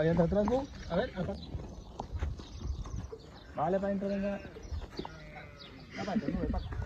Ahí entra atrás, ¿no? A ver, acá. Vale, para adentro, venga. Nube, para acá.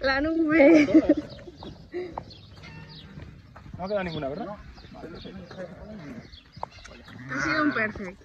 La nube. No ha quedado ninguna, ¿verdad? Ha sido un perfecto.